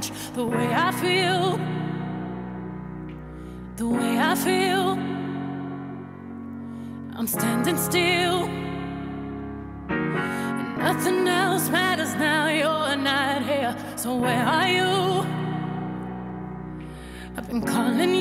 change the way I feel. The way I feel. I'm standing still. And nothing else matters now, you're not here. So where are you? I've been calling you.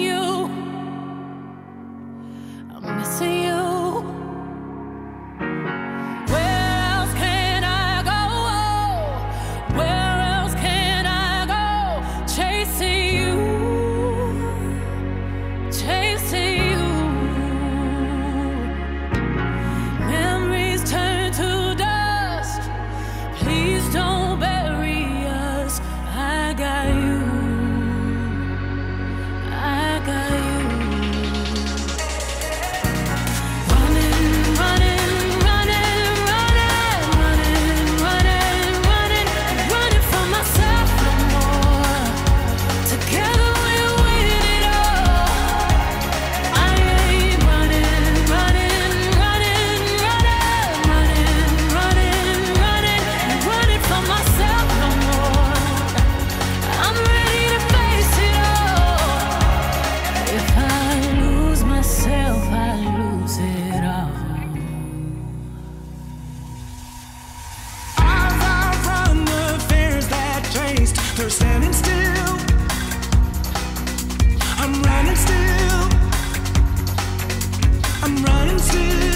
I'm running still.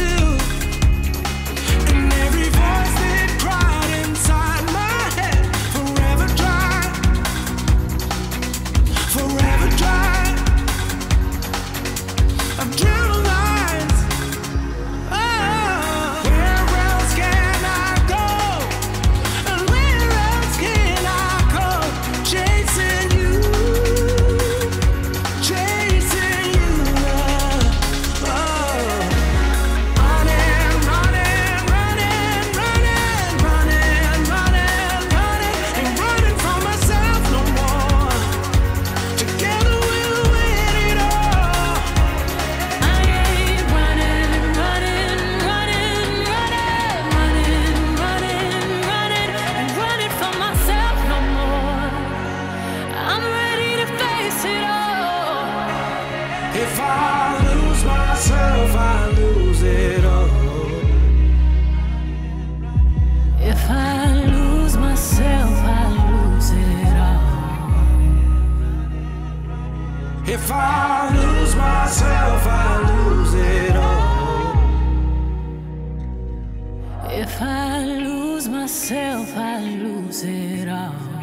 If I lose myself, I lose it all. If I lose myself, I lose it all.